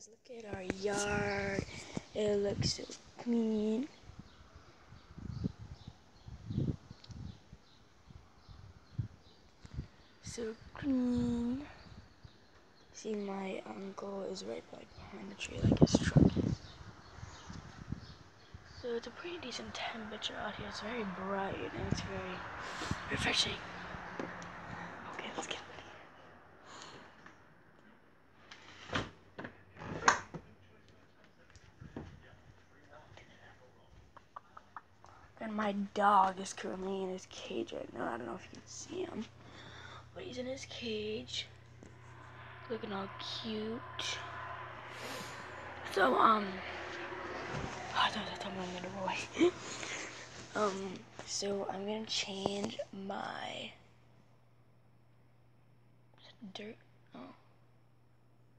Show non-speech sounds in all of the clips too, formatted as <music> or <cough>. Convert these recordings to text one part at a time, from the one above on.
guys, look at our yard. It looks so clean. So clean. See, my uncle is right like behind the tree, like his truck is. So it's a pretty decent temperature out here. It's very bright and it's very refreshing. Okay, let's get And my dog is currently in his cage right now. I don't know if you can see him. But he's in his cage. Looking all cute. So, um... <sighs> I thought I told my little boy. <laughs> um, so I'm gonna change my... dirt? Oh.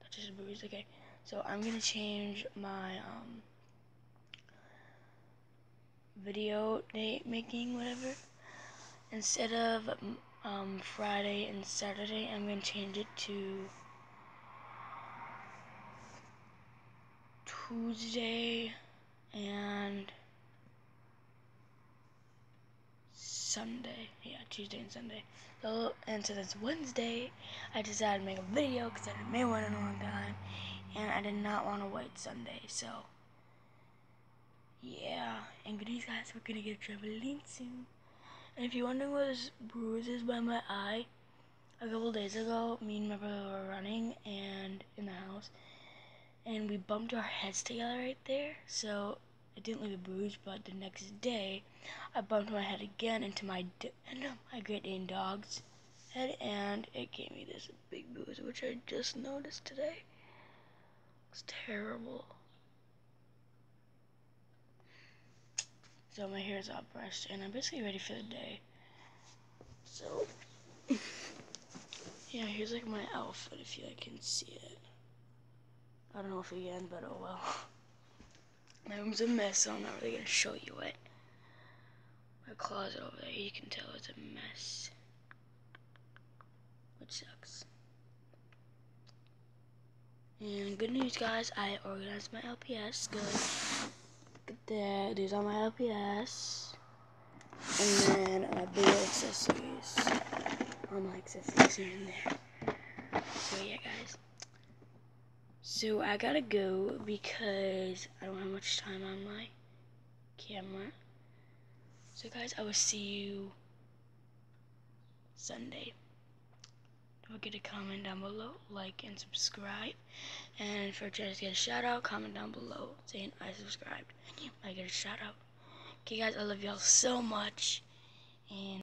That's just a bruise. Okay. So I'm gonna change my, um video date making, whatever. Instead of um, Friday and Saturday, I'm going to change it to Tuesday and Sunday. Yeah, Tuesday and Sunday. So, and so that's Wednesday. I decided to make a video because I hadn't made one in a long time. And I did not want to wait Sunday, so and goodies guys, we're gonna get a trampoline soon. And if you're wondering what this bruise is by my eye, a couple days ago, me and my brother were running and in the house, and we bumped our heads together right there. So it didn't leave a bruise, but the next day, I bumped my head again into my into my Great Dane dog's head, and it gave me this big bruise, which I just noticed today. It's terrible. So my hair is all brushed and I'm basically ready for the day. So <laughs> yeah, here's like my outfit if you like, can see it. I don't know if you can, but oh well. <laughs> My room's a mess, so I'm not really gonna show you it. My closet over there, you can tell it's a mess. Which sucks. And good news guys, I organized my LPS, good there. These are my LPS. And then uh, my big accessories. All my accessories are in there. So yeah, guys. So I gotta go because I don't have much time on my camera. So guys, I will see you Sunday. Forget to comment down below, like and subscribe. And for chance to get a shout out, comment down below saying I subscribed. And you might get a shout out. Okay guys, I love y'all so much. And